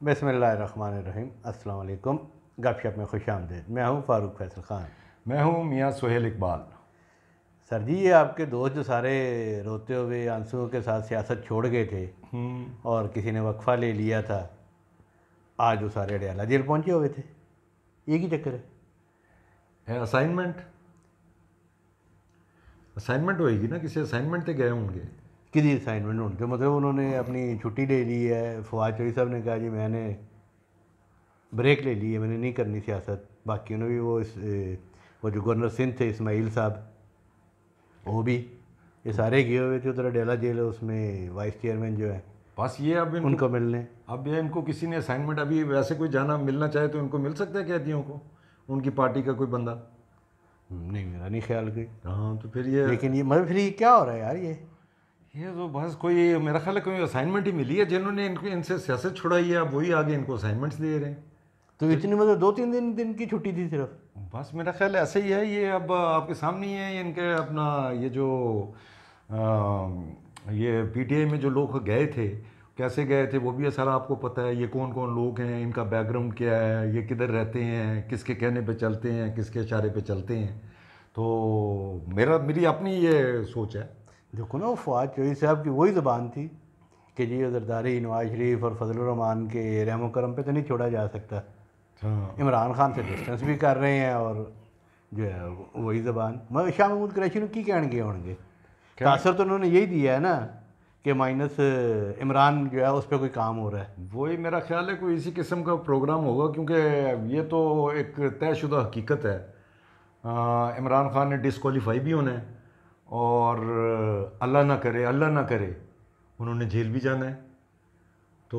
बसमीम अल्लाम गपशप में खुश आमदेद। मैं हूँ फ़ारूक फैसल ख़ान। मैं हूँ मियाँ सुहेल इकबाल। सर जी ये आपके दोस्त जो सारे रोते हुए आंसुओं के साथ सियासत छोड़ गए थे और किसी ने वक्फ़ा ले लिया था आज वो सारे अडयाला जेल पहुँचे हुए थे। ये ही चक्कर है। है असाइनमेंट असाइनमेंट होएगी ना किसी असाइनमेंट पे गए होंगे। किसी असाइनमेंट उनके मतलब उन्होंने अपनी छुट्टी ले ली है फवाद चौधरी साहब ने कहा जी मैंने ब्रेक ले ली है मैंने नहीं करनी सियासत। बाकी ने भी वो इस वो जो गवर्नर सिंध थे इस्माइल साहब वो भी ये सारे गए हुए थे उधर डेला जेल है उसमें वाइस चेयरमैन जो है बस ये अब इनको उनको मिलने। अब ये इनको किसी ने असाइनमेंट अभी वैसे कोई जाना मिलना चाहे तो इनको मिल सकता है कैदियों को? उनकी पार्टी का कोई बंदा? नहीं मेरा नहीं ख्याल कोई। हाँ तो फिर ये लेकिन ये मतलब फिर ये क्या हो रहा है यार ये? ये तो बस कोई मेरा ख्याल है कोई असाइनमेंट ही मिली है जिन्होंने इनको इनसे सियासत छुड़ाई है अब वही आगे इनको असाइनमेंट्स दे रहे हैं। तो इतनी मतलब दो तीन दिन दिन की छुट्टी थी सिर्फ़? बस मेरा ख्याल ऐसे ही है ये अब आपके सामने ही है इनके अपना ये जो आ, ये पीटीआई में जो लोग गए थे कैसे गए थे वो भी सारा आपको पता है ये कौन कौन लोग हैं इनका बैकग्राउंड क्या है ये किधर रहते हैं किसके कहने पे चलते हैं किसके इशारे पे चलते हैं। तो मेरा मेरी अपनी ये सोच है। देखो ना फवाद चौधरी साहब की वही ज़बान थी कि जी जरदारी नवाज़ शरीफ और फजलरहमान के रहम करम पे तो नहीं छोड़ा जा सकता। हाँ। इमरान खान से डिस्टेंस भी कर रहे हैं और जो है वही ज़बान। मगर शाह महमूद कुरैशी की कहण गए होंगे तासर तो उन्होंने यही दिया है ना कि माइनस इमरान जो है उस पर कोई काम हो रहा है। वही मेरा ख्याल है कोई इसी किस्म का प्रोग्राम होगा क्योंकि ये तो एक तयशुदा हकीकत है। इमरान खान ने डिसक्वालीफाई भी होना है। और अल्लाह ना करे अल्लाह ना करे उन्होंने जेल भी जाना है। तो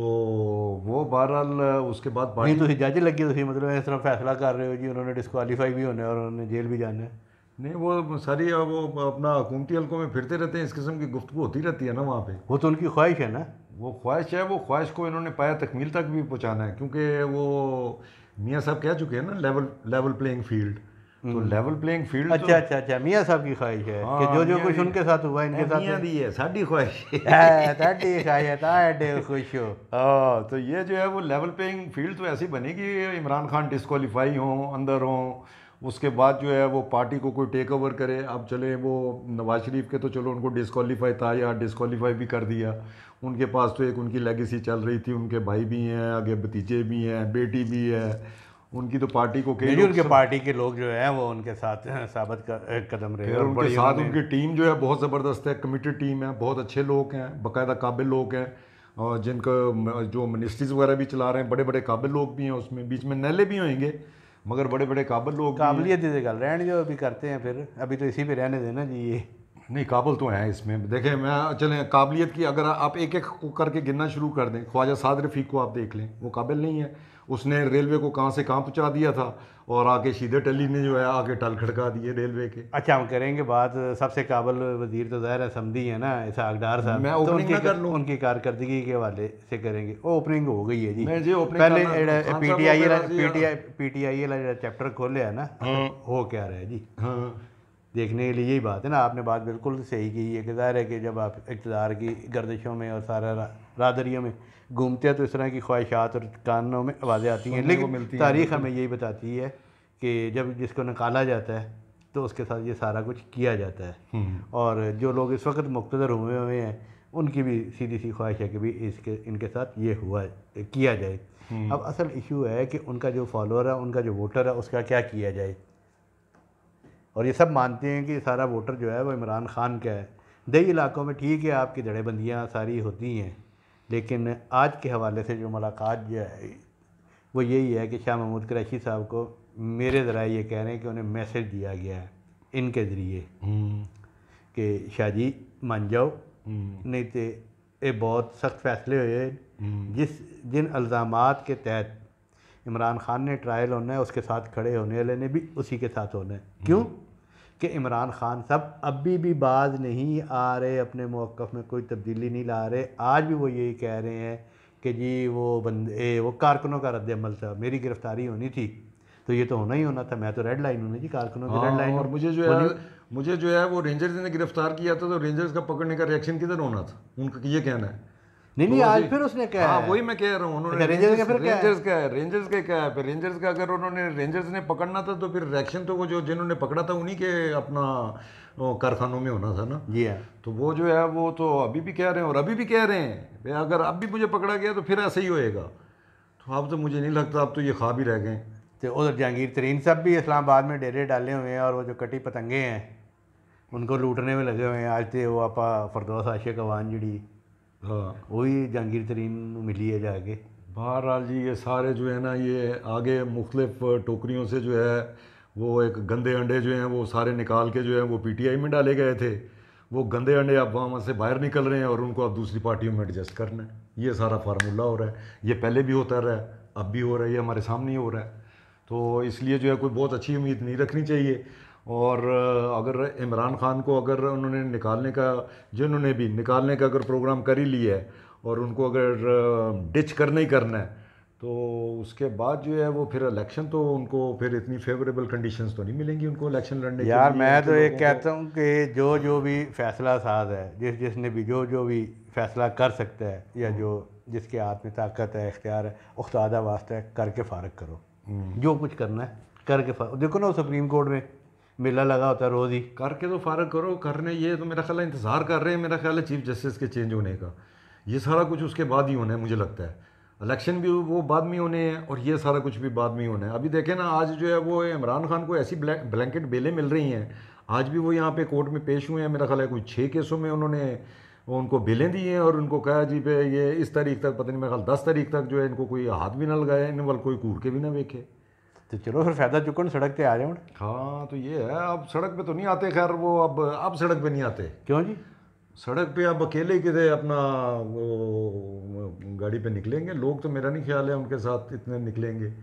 वो बहरहाल उसके बाद नहीं तो जज लगे ਤੁਸੀਂ मतलब इस तरह फैसला कर रहे हो जी उन्होंने डिस्कुआलीफाई भी होना है और उन्होंने जेल भी जाना है। नहीं वो सारी वो अपना हुकूमती हल्कों में फिरते रहते हैं इस किस्म की गुफ्तु होती रहती है ना वहाँ पे। वो तो उनकी ख्वाहिश है ना? वो ख्वाहिश है वो ख्वाहिश को इन्होंने पाया तकमील तक भी पहुँचाना है क्योंकि वो मियाँ साहब कह चुके हैं ना लेवल लेवल प्लेइंग फ़ील्ड तो लेवल प्लेइंग फ़ील्ड अच्छा अच्छा अच्छा मियाँ साहब की ख्वाहिश है कि जो जो कुछ उनके साथ हुआ इनके साथ मियाँ दी है साड़ी ख्वाहिश है। ख्वाहिश है खुश हो। हाँ तो ये जो है वो लेवल प्लेइंग फ़ील्ड तो ऐसी बनेगी इमरान खान डिस्क्वालीफाई हों अंदर हों उसके बाद जो है वो पार्टी को कोई टेक ओवर करे अब चले वो नवाज़ शरीफ के तो चलो उनको डिस्क्वालीफाई था या डिस्क्वालीफाई भी कर दिया। उनके पास तो एक उनकी लेगेसी चल रही थी उनके भाई भी हैं आगे भतीजे भी हैं बेटी भी है उनकी तो पार्टी को कई उनके पार्टी के लोग जो हैं वो उनके साथ साबित कदम रहे और उनके साथ उनकी टीम जो है बहुत ज़बरदस्त है कमिटेड टीम है बहुत अच्छे लोग हैं बाकायदा काबिल लोग हैं और जिनका जो मिनिस्ट्रीज वगैरह भी चला रहे हैं बड़े बड़े काबिल लोग भी हैं उसमें बीच में नैले भी होंगे मगर बड़े बड़े काबिल लोग काबिलियत की गल रहने जो अभी करते हैं फिर अभी तो इसी पे रहने देना जी ये। नहीं काबिल तो हैं इसमें। देखें मैं चलें काबिलियत की अगर आप एक एक करके गिनना शुरू कर दें ख्वाजा साद रफ़ीक को आप देख लें वो काबिल नहीं है। उसने रेलवे को कहाँ से कहाँ पहुँचा दिया था और आके सीधे टली ने जो है आके टल खड़का दिए रेलवे के। अच्छा हम करेंगे बात। सबसे काबल वज़ीर तो ज़ाहिर है समधी है ना इसहाक डार साहब। मैं तो उनकी कर लूँ। उनकी कारकर्दगी के हवाले से करेंगे। वो ओपनिंग हो गई है जी। नहीं जी, पहले करना- खान साहब पीटीआई वगैरह जी, पीटीआई पीटीआई वाला चैप्टर खोले है ना हो। क्या रहा है जी? हाँ। देखने के लिए यही बात है ना आपने बात बिल्कुल सही की है कि ज़ाहिर है कि जब आप इकतदार की गर्दिशों में और सारा रादरियों में घूमते हैं तो इस तरह की ख्वाहिशात और कानों में आवाज़ें आती हैं। लेकिन तारीख हमें यही बताती है कि जब जिसको निकाला जाता है तो उसके साथ ये सारा कुछ किया जाता है। हम्म। और जो लोग इस वक्त मुख्तदर हुए हुए हैं उनकी भी सीधी सी ख्वाहिश है कि भी इसके इनके साथ ये हुआ किया जाए। अब असल इशू है कि उनका जो फॉलोअर है उनका जो वोटर है उसका क्या किया जाए? और ये सब मानते हैं कि सारा वोटर जो है वो इमरान खान का है। दही इलाकों में ठीक है आपकी जड़ेबंदियाँ सारी होती हैं। लेकिन आज के हवाले से जो मुलाकात जो है वो यही है कि शाह महमूद कुरैशी साहब को मेरे ज़रा ये कह रहे हैं कि उन्हें मैसेज दिया गया है इनके ज़रिए। हम्म, कि शाह जी मान जाओ। हम्म, नहीं तो ये बहुत सख्त फैसले हुए हम्म। जिस जिन अल्ज़ाम के तहत इमरान खान ने ट्रायल होना है उसके साथ खड़े होने वाले ने भी उसी के साथ होना है। क्यों? कि इमरान खान साहब अभी भी बाज नहीं आ रहे अपने मौक़ में कोई तब्दीली नहीं ला रहे। आज भी वो यही कह रहे हैं कि जी वो बंदे वो कारकुनों का रद्दमल था मेरी गिरफ्तारी होनी थी। तो ये तो होना ही होना था मैं तो रेड लाइन हूँ ना जी कारकुनों की रेड हाँ, लाइन और मुझे जो है मुझे जो है वो रेंजर्स ने गिरफ़्तार किया था तो रेंजर्स का पकड़ने का रिएक्शन किधर होना था? उनका ये कहना है। नहीं नहीं तो आज फिर उसने क्या हाँ है? वही मैं कह रहा हूँ उन्होंने अच्छा, रेंजर्स का फिर क्या है? रेंजर्स का है रेंजर्स का क्या है? फिर रेंजर्स का अगर उन्होंने रेंजर्स ने पकड़ना था तो फिर रिएक्शन तो वो जो जिन्होंने पकड़ा था उन्हीं के अपना कारखानों में होना था ना? जी हाँ। तो वो जो है वो तो अभी भी कह रहे हैं और अभी भी कह रहे हैं अगर अब भी मुझे पकड़ा गया तो फिर ऐसे ही होएगा। तो अब तो मुझे नहीं लगता अब तो ये ख्वाब भी रह गए। तो उधर जहांगीर तरीन साहब भी इस्लामाबाद में डेरे डाले हुए हैं और वो जो कटी पतंगे हैं उनको लूटने में लगे हुए हैं। आज तो वो आपा फरदौस आशिक अवान जड़ी। हाँ। वही जहांगीर तरीन मिली है जाके। बहरहाल जी ये सारे जो है ना ये आगे मुख्तलिफ़ टोकरियों से जो है वो एक गंदे अंडे जो हैं वो सारे निकाल के जो है वो पीटीआई में डाले गए थे। वो गंदे अंडे अब वहाँ से बाहर निकल रहे हैं और उनको अब दूसरी पार्टियों में एडजस्ट करना है। ये सारा फार्मूला हो रहा है। ये पहले भी होता रहा है अब भी हो रहा है ये हमारे सामने ही हो रहा है। तो इसलिए जो है कोई बहुत अच्छी उम्मीद नहीं रखनी चाहिए। और अगर इमरान खान को अगर उन्होंने निकालने का जिन्होंने भी निकालने का अगर प्रोग्राम कर ही लिया है और उनको अगर डिच करना ही करना है तो उसके बाद जो है वो फिर इलेक्शन तो उनको फिर इतनी फेवरेबल कंडीशंस तो नहीं मिलेंगी उनको इलेक्शन लड़ने के यार मैं तो उनके ये कहता हूँ कि जो जो भी फैसला साज है जिस जिसने भी जो जो भी फैसला कर सकता है या जो जिसके हाथ में ताकत है इख्तियार है उख्तादा वास्ता है करके फारग करो। जो कुछ करना है करके फारग देखो ना सुप्रीम कोर्ट में मेला लगा होता है रोज़ ही। करके तो फारग करो, करने ये तो मेरा ख्याल इंतज़ार कर रहे हैं, मेरा ख्याल है चीफ जस्टिस के चेंज होने का। ये सारा कुछ उसके बाद ही होना है, मुझे लगता है। इलेक्शन भी वो बाद में होने हैं और ये सारा कुछ भी बाद में होना है। अभी देखें ना, आज जो है वो इमरान खान को ऐसी ब्लैंकेट बेलें मिल रही हैं। आज भी वो यहाँ पे कोर्ट में पेश हुए हैं, मेरा ख्याल है कोई छः केसों में उन्होंने उनको बेलें दी हैं और उनको कहा जी पे ये इस तारीख तक, पता नहीं मेरा ख्याल दस तारीख तक जो है इनको कोई हाथ भी ना इन वाल कोई कूड़ के भी ना देखे। तो चलो फिर फ़ायदा चुकन सड़क पे आ जाओ हाँ तो ये है अब सड़क पे तो नहीं आते खैर वो अब अब सड़क पे नहीं आते। क्यों जी? सड़क पे अब अकेले किधर अपना वो गाड़ी पे निकलेंगे? लोग तो मेरा नहीं ख्याल है उनके साथ इतने निकलेंगे।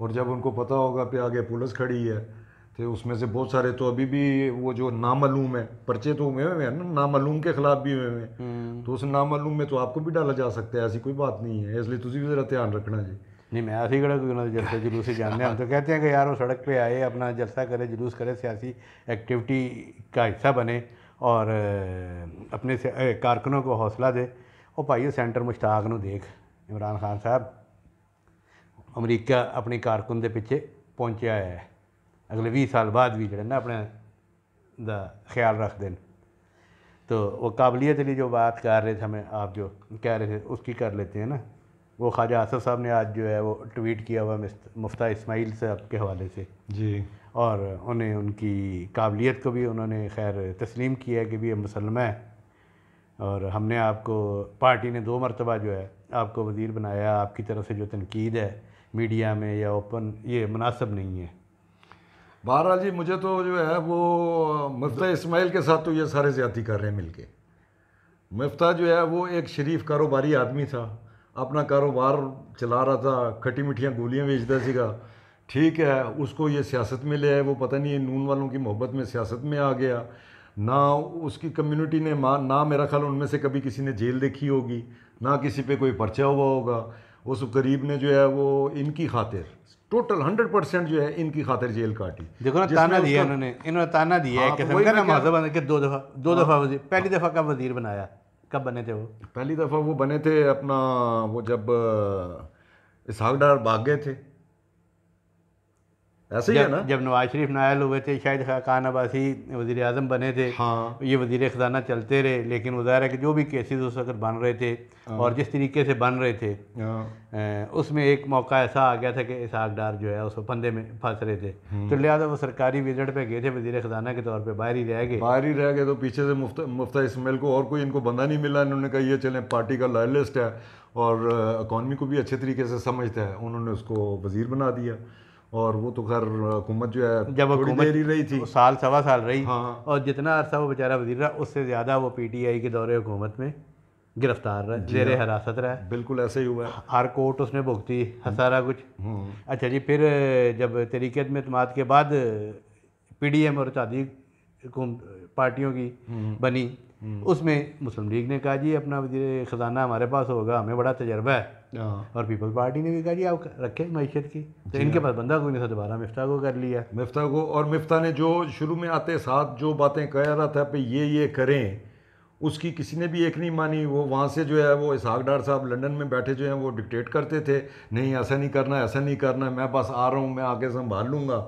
और जब उनको पता होगा कि आगे पुलिस खड़ी है तो उसमें से बहुत सारे तो अभी भी वो जो नामालूम है पर्चे तो हुए हुए हैं ना नामालूम के खिलाफ भी हुए हुए हैं। तो उस नामालूम में तो आपको भी डाला जा सकता है ऐसी कोई बात नहीं है। इसलिए तुझे भी ज़रा ध्यान रखना जी। नहीं मैं ऐसे ही खड़ा कोई ना जलसे जुलूस ही जानते हैं हम तो कहते हैं कि यार वो सड़क पे आए अपना जलसा करे जुलूस करे सियासी एक्टिविटी का हिस्सा बने और अ, अपने से- अ, कारकुनों को हौसला दे और भाई सेंटर मुश्ताक ਨੂੰ ਦੇਖ ਇਮਰਾਨ ਖਾਨ ਸਾਹਿਬ ਅਮਰੀਕਾ ਆਪਣੀ ਕਾਰਕੁਨ ਦੇ ਪਿੱਛੇ ਪਹੁੰਚਿਆ ਹੈ ਅਗਲੇ 20 ਸਾਲ ਬਾਅਦ ਵੀ ਜਿਹੜੇ ਨਾ ਆਪਣੇ ਦਾ ख्याल रखते हैं तो वो काबिलियत वाली जो बात कर रहे थे हमें आप जो कह रहे थे उसकी कर लेते हैं ना वो ख्वाजा आसफ साहब ने आज जो है वो ट्वीट किया हुआ मुफ्ता इस्माइल साहब के हवाले से। जी। और उन्हें उनकी काबिलियत को भी उन्होंने खैर तस्लीम किया है कि भी ये मुसलमा है। और हमने आपको पार्टी ने दो मरतबा जो है आपको वज़ीर बनाया आपकी तरफ़ से जो तनकीद है मीडिया में या ओपन ये मुनासब नहीं है। बहरहाल जी मुझे तो जो है वो मुफ्ता इसमाइल के साथ तो ये सारे ज़्यादती कर रहे हैं मिलके। मुफ्ता जो है वो एक शरीफ कारोबारी आदमी था। अपना कारोबार चला रहा था खटी मिठियाँ गोलियाँ बेचता सीगा। ठीक है उसको ये सियासत में ले आए वो पता नहीं नून वालों की मोहब्बत में सियासत में आ गया। ना उसकी कम्युनिटी ने मा ना मेरा ख्याल उनमें से कभी किसी ने जेल देखी होगी ना किसी पे कोई पर्चा हुआ होगा। उस करीब ने जो है वो इनकी खातिर टोटल हंड्रेड परसेंट जो है इनकी खातिर जेल काटी। देखो ना ताना दिया इन्होंने इन्होंने ताना दिया है हाँ, तो का दो दफ़ा दो दफ़ा वज़ीर पहली दफ़ा का वज़ीर बनाया। कब बने थे वो? पहली दफ़ा वो बने थे अपना, वो जब इसहाक डार भाग गए थे। ऐसे ही है ना? जब नवाज़ शरीफ नायल हुए थे शायद खान अबासी वज़ीर अजम बने थे। हाँ। ये वज़ीर ख़जाना चलते रहे लेकिन वो ज़ाहिर है कि जो भी केसेस उस वक्त बन रहे थे और जिस तरीके से बन रहे थे हाँ, उसमें एक मौका ऐसा आ गया था कि इसहाक डार जो है उस फंदे में फंस रहे थे। तो लिहाजा वो सरकारी विज़िट पे गए थे वज़ीर ख़जाना के तौर पर बाहर ही रह गए। बाहर ही रह गए तो पीछे से मुफ्ता मुफ्ता इसमाइल को और कोई इनको बंदा नहीं मिला इन्होंने कहा ये चलें पार्टी का लॉयलिस्ट है और इकॉनमी को भी अच्छे तरीके से समझता है। उन्होंने उसको वज़ीर बना दिया। और वो तो खैर हुकूमत जो है जब थोड़ी देर ही रही थी। साल सवा साल रही हाँ। और जितना अरसा वो बेचारा वज़ीर रहा उससे ज़्यादा वो पीटीआई के दौरे हुकूमत में गिरफ़्तार रहा जेर हिरासत रहा। बिल्कुल ऐसे ही हुआ हर कोर्ट उसने भुगती है सारा कुछ। हम्म, अच्छा जी फिर जब तरीक़त में अतमाद के बाद पीडीएम और तादी पार्टियों की बनी उसमें मुस्लिम लीग ने कहा जी अपना वज़ीर ख़जाना हमारे पास होगा हमें बड़ा तजर्बा है। हाँ। और पीपल्स पार्टी ने भी कहा जी आप रखें मैशत की। तो इनके पास बंदा कोई नहीं था दोबारा मिफ्ता को कर लिया। मिफ्ता को और मिफ्ता ने जो शुरू में आते साथ जो बातें कह रहा था कि ये ये करें उसकी किसी ने भी एक नहीं मानी। वो वहाँ से जो है वो इसहाक डार साहब लंदन में बैठे जो हैं वो डिक्टेट करते थे नहीं ऐसा नहीं करना ऐसा नहीं करना मैं बस आ रहा हूँ मैं आगे संभाल लूँगा।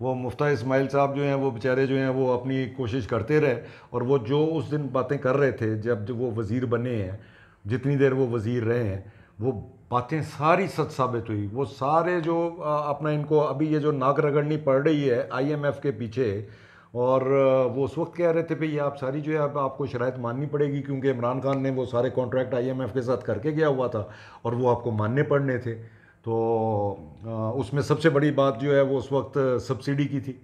वो मुफ्ता इस्माइल साहब जो हैं, वो बेचारे जो हैं, वो अपनी कोशिश करते रहे और वो जो उस दिन बातें कर रहे थे, जब जब वो वज़ीर बने हैं, जितनी देर वो वज़ीर रहे हैं, वो बातें सारी सच साबित हुई। वो सारे जो अपना इनको अभी ये जो नाक रगड़नी पड़ रही है आईएमएफ के पीछे, और वो उस वक्त कह रहे थे, भाई, आप सारी जो है अब आपको शराइत माननी पड़ेगी, क्योंकि इमरान खान ने वो सारे कॉन्ट्रैक्ट आईएमएफ के साथ करके गया हुआ था और वो आपको मानने पड़ने थे। तो उसमें सबसे बड़ी बात जो है वो उस वक्त सब्सिडी की थी।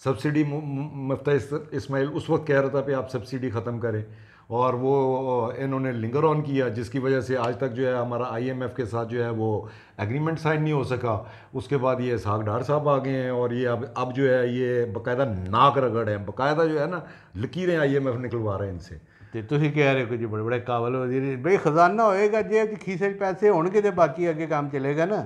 सब्सिडी मुफ्ता इस्माइल उस वक्त कह रहा था कि आप सब्सिडी ख़त्म करें। और वो इन्होंने लिंगर ऑन किया, जिसकी वजह से आज तक जो है हमारा आईएमएफ के साथ जो है वो एग्रीमेंट साइन नहीं हो सका। उसके बाद ये साग डार साहब आ गए हैं और ये अब अब जो है ये बाकायदा नाक रगड़ है। बाकायदा जो है ना, लकीरें आईएमएफ निकलवा रहे हैं इनसे। ਤੇ ਤੁਸੀਂ ਕਹਿ ਰਹੇ ਹੋ ਜੀ ਬੜੇ ਬੜੇ ਕਾਬਲ ਵਜ਼ੀਰ ਬਈ ਖਜ਼ਾਨਾ ਹੋਏਗਾ जेब खीसे पैसे होंगे तो बाकी आगे काम चलेगा ना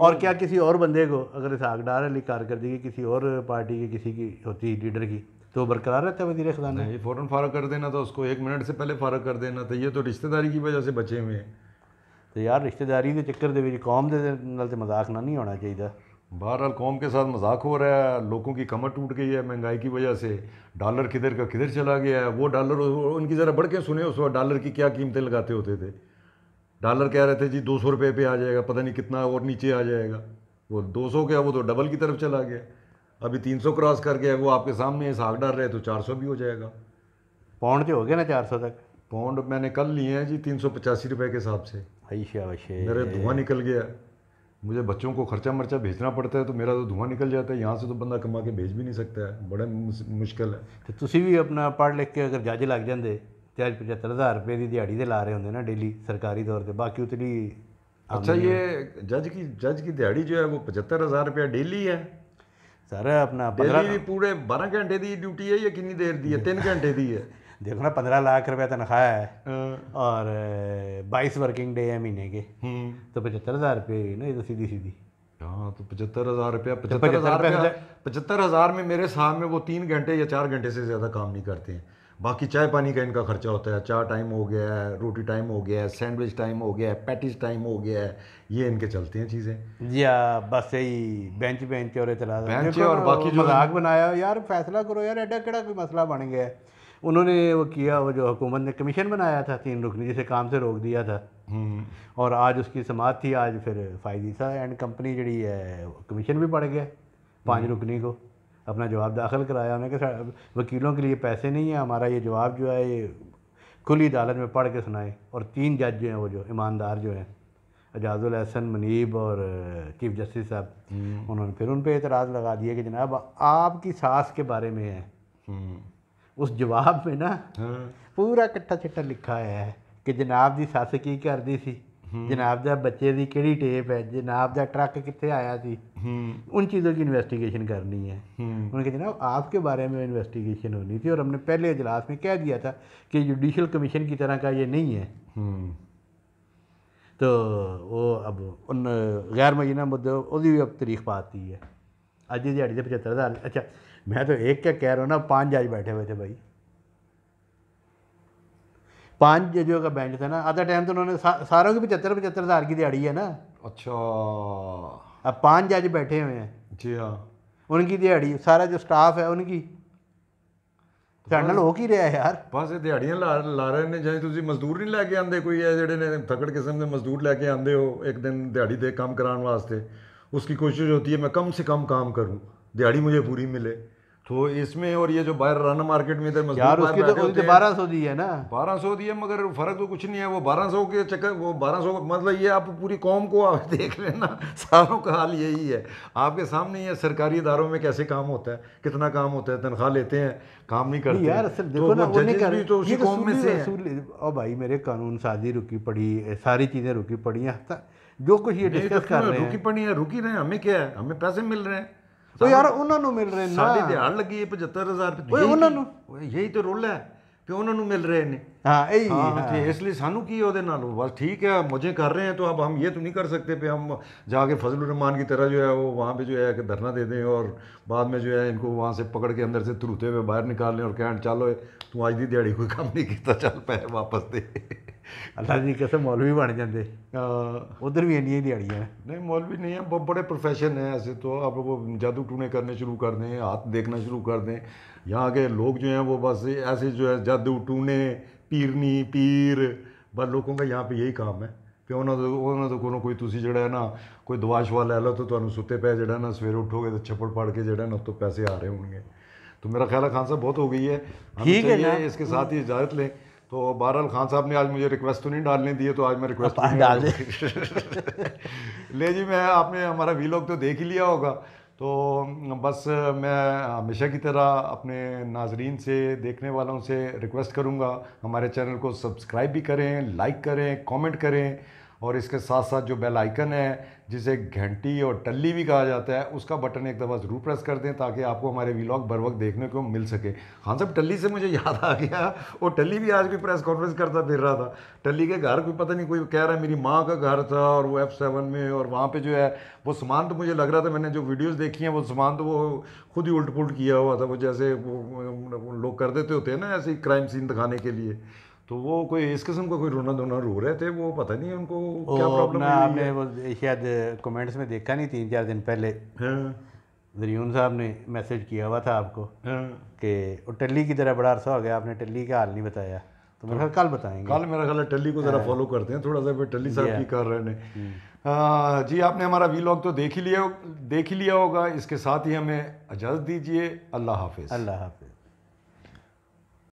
और क्या किसी और बंदे को अगर सागडार अली कारकर्दगी किसी और पार्टी की किसी की होती लीडर की तो बरकरार रहता है वजीर खजाना ये फ़ौरन फारग कर देना था उसको एक मिनट से पहले फारग कर देना था ये तो रिश्तेदारी की वजह से बचे हुए हैं तो यार रिश्तेदारी के चक्कर ਦੇ कौम के नाल मजाक ना नहीं होना चाहिए बहरहाल कौम के साथ मज़ाक हो रहा है लोगों की कमर टूट गई है महँगाई की वजह से डॉलर किधर का किधर चला गया है वो डॉलर उनकी ज़रा बढ़ के सुने उस वक्त डॉलर की क्या कीमतें लगाते होते थे। डॉलर कह रहे थे जी दो सौ रुपये पे आ जाएगा पता नहीं कितना और नीचे आ जाएगा। वो दो सौ क्या वो तो डबल की तरफ़ चला गया। अभी तीन सौ क्रॉस कर गया वो आपके सामने साग डाल रहे तो चार सौ भी हो जाएगा। पाउंड जो हो गया ना चार सौ तक? पाउंड मैंने कल लिए हैं जी तीन सौ पचासी रुपये के हिसाब से। अच्छा मेरे धुआँ निकल गया। मुझे बच्चों को खर्चा मर्चा भेजना पड़ता है तो मेरा तो धुआं निकल जाता है यहाँ से तो बंदा कमा के भेज भी नहीं सकता है बड़ा मुश्किल है तो तुम भी अपना पढ़ लिख के अगर जज लग जाते ਤੇ ਅੱਜ 75000 ਰੁਪਏ ਦੀ ਦਿਹਾੜੀ ਦੇ ਲਾ ਰਹੇ ਹੁੰਦੇ ਨਾ ਡੇਲੀ ਸਰਕਾਰੀ ਤੌਰ ਤੇ ਬਾਕੀ ਉਤਲੀ अच्छा ये जज की जज की दिहाड़ी जो है वो पचहत्तर हज़ार रुपया डेली है सर अपना डेली पूरे बारह घंटे की ड्यूटी है या कितनी देर दी है तीन घंटे दी है देखो ना पंद्रह लाख रुपया तनख्वाह है हाँ। और बाईस वर्किंग डे है महीने के। हम्म। तो पचहत्तर हज़ार रुपये ना ये तो सीधी सीधी हाँ तो पचहत्तर हज़ार रुपया तो पचहत्तर हज़ार पचहत्तर हज़ार में मेरे साहब में वो तीन घंटे या चार घंटे से ज़्यादा काम नहीं करते हैं। बाकी चाय पानी का इनका खर्चा होता है। चाय टाइम हो गया है रोटी टाइम हो गया है सैंडविच टाइम हो गया है पैटिस टाइम हो गया है। ये इनके चलते हैं चीज़ें। या बस यही बेंच बेंच और चला बेंच और बाकी जो मज़ाक बनाया यार फैसला करो यार एडा केड़ा कोई मसला बन गया उन्होंने वो किया वो जो हुकूमत ने कमीशन बनाया था तीन रुकनी जिसे काम से रोक दिया था हम्म। और आज उसकी समात थी आज फिर फायदीसा एंड कंपनी जड़ी है कमीशन भी बढ़ गया पाँच हम्म। रुकनी को अपना जवाब दाखिल कराया उन्होंने कहा वकीलों के लिए पैसे नहीं हैं हमारा ये जवाब जो है ये खुली अदालत में पढ़ के सुनाए और तीन जज जो हैं वो जो ईमानदार जो हैं एजाजुल हसन मनीब और चीफ जस्टिस साहब हम्म। उन्होंने फिर उन पर एतराज़ लगा दिया कि जनाब आपकी सास के बारे में है हम्म। उस जवाब में ना हाँ। पूरा कट्ठा चिट्ठा लिखा है कि जनाब की सस की कर दी सी जनाब का बच्चे की ਕਿਹੜੀ टेप है जनाब का ट्रक कितने आया थी उन चीज़ों की इन्वेस्टिगेशन करनी है उन्होंने कहा जनाब आपके बारे में इन्वेस्टिगेशन होनी थी और हमने पहले इजलास में कह दिया था कि जुडिशल कमीशन की तरह का ये नहीं है तो वो अब उन गैर महीना मुद्दे ਉਹਦੀ भी अब तारीख पाती है अज की दिहाड़ी से पचहत्तर हज़ार अच्छा मैं तो एक क्या कह रहा हूँ ना पाँच जज बैठे हुए थे भाई पांच जजों का बेंच था ना आधा टाइम तो उन्होंने सा, सारों की पचहत्तर पचहत्तर हज़ार की दिहाड़ी है ना अच्छा अब पांच जज बैठे हुए हैं जी हाँ उनकी दिहाड़ी सारा जो स्टाफ है उनकी ਸਾਡੇ ਹੋ ਕੀ ਰਿਹਾ ਯਾਰ ਬਸ ਇਹ ਦਿਹਾੜੀਆਂ ਲਾ ਲਾ ਰਹੇ ਨੇ ਜਾਂ ਤੁਸੀਂ ਮਜ਼ਦੂਰ ਨਹੀਂ ਲੈ ਕੇ ਆਂਦੇ ਕੋਈ ਹੈ ਜਿਹੜੇ ਨੇ ਥਕੜ ਕਿਸਮ ਦੇ ਮਜ਼ਦੂਰ ਲੈ ਕੇ ਆਂਦੇ ਹੋ ਇੱਕ ਦਿਨ ਦਿਹਾੜੀ ਦੇ ਕੰਮ ਕਰਾਉਣ ਵਾਸਤੇ उसकी कोशिश होती है मैं कम से कम काम करूं दिहाड़ी मुझे पूरी मिले तो इसमें और ये जो बाहर राना मार्केट में इधर यार उसकी तो, तो बारह सौ दी है ना। बारह सौ दी है मगर फ़र्क तो कुछ नहीं है। वो बारह सौ के चक्कर वो बारह सौ मतलब ये आप पूरी कौम को आप देख लेना सारों का हाल यही है। आपके सामने ये सरकारी इदारों में कैसे काम होता है? कितना काम होता है? तनख्वाह लेते हैं काम नहीं करते। यार देखो तो ना वो नहीं कर तो उसी कौम में से ओ भाई मेरे कानून साजी रुकी पड़ी सारी चीज़ें रुकी पड़ी हैं। जो कुछ ये डिस्कस तो कर रहे हैं। रुकी पड़ी है? रुकी रहे हैं। हमें क्या है? हमें पैसे मिल रहे हैं। तो यार ਉਹਨਾਂ ਨੂੰ ਮਿਲ ਰਹੇ ਨਾ ਸਾਡੀ ਦਿਹਾੜ ਲੱਗੀ 75000 ਰੁਪਏ ਉਹਨਾਂ ਨੂੰ ਇਹੀ ਤੇ ਰੋਲ ਹੈ ਕਿ ਉਹਨਾਂ ਨੂੰ ਮਿਲ ਰਹੇ ਨੇ हाँ यही हाँ तो इसलिए सानू की ਉਹਦੇ ਨਾਲ बस ठीक है मजे कर रहे हैं तो अब हम ये तो नहीं कर सकते पे हम जाके फजल रहमान की तरह जो है वो वहाँ पे जो है कि धरना दे दें और बाद में जो है इनको वहाँ से पकड़ के अंदर से तुरते हुए बाहर निकाल लें और कहें चलो तू आज दी दिहाड़ी कोई काम नहीं किया चल पैसे वापस दे अल्लाह दी कसम मौलवी बन जाते हाँ, उधर भी इंनियां दिहाड़ियां हैं नहीं मौलवी नहीं है बहुत बड़े प्रोफेशन है ऐसे तो अब वो जादू टूने करने शुरू कर दें हाथ देखना शुरू कर दें यहाँ के लोग जो हैं वो बस ऐसे जो है जादू टूने ਪੀਰਨੀ ਪੀਰ ਬਸ ਲੋਕਾਂ ਦਾ यहाँ पे यही काम है ਕਿ ਉਹਨਾਂ ਦਾ ਉਹਨਾਂ ਦਾ ਕੋਲੋਂ ਕੋਈ ਤੁਸੀਂ ਜਿਹੜਾ ਹੈ ਨਾ ਕੋਈ ਦਵਾ ਸ਼ਵਾ ਲੈ ਲਓ ਤਾਂ ਤੁਹਾਨੂੰ ਸੁੱਤੇ ਪਏ ਜਿਹੜਾ ਨਾ ਸਵੇਰੇ उठोगे तो छप्पड़ पड़ के ਜਿਹੜਾ ना तो पैसे आ रहे होंगे तो मेरा ख्याल है खान साहब बहुत हो गई है हमें ठीक है चाहिए ना। इसके साथ ही इजाज़त लें तो बहरहाल खान साहब ने आज मुझे रिक्वेस्ट तो नहीं डालने दी है तो आज मैं रिक्वेस्ट तो डाल ले जी मैं आपने हमारा वीलॉग तो देख ही लिया होगा। तो बस मैं हमेशा की तरह अपने नाजरीन से देखने वालों से रिक्वेस्ट करूँगा। हमारे चैनल को सब्सक्राइब भी करें लाइक करें कमेंट करें। और इसके साथ साथ जो बेल आइकन है, जिसे घंटी और टल्ली भी कहा जाता है, उसका बटन एक दफ़ा ज़रूर प्रेस कर दें ताकि आपको हमारे व्लॉग बर वक्त देखने को मिल सके। हाँ साहब, टल्ली से मुझे याद आ गया और टल्ली भी आज भी प्रेस कॉन्फ्रेंस करता फिर रहा था। टल्ली के घर कोई पता नहीं कोई कह रहा है, मेरी माँ का घर था और वो एफ़ सेवन में और वहाँ पर जो है, वो सामान तो मुझे लग रहा था, मैंने जो वीडियोज़ देखी हैं, वो सामान तो वो खुद ही उल्ट पुलट किया हुआ था, वो जैसे वो लोग कर देते होते हैं ना ऐसे क्राइम सीन दिखाने के लिए। तो वो कोई इस किस्म का कोई रोना धोना रो रहे थे वो पता नहीं उनको क्या प्रॉब्लम आपने वो शायद कमेंट्स में देखा नहीं तीन चार दिन पहले। हाँ, जरियून साहब ने मैसेज किया हुआ था आपको हाँ। कि वो टल्ली की तरह बड़ा अरसा हो गया आपने टल्ली का हाल नहीं बताया। तो मेरा ख्याल कल बताएँगे। कल मेरा ख्याल है टल्ली को जरा फॉलो करते हैं थोड़ा सा फिर टल्ली साहब की कर रहे हैं। हाँ, जी आपने हमारा वीलॉग तो देख ही लिया देख ही लिया होगा इसके साथ ही हमें इजाज़त दीजिए। अल्लाह हाफिज़। अल्लाह हाफिज।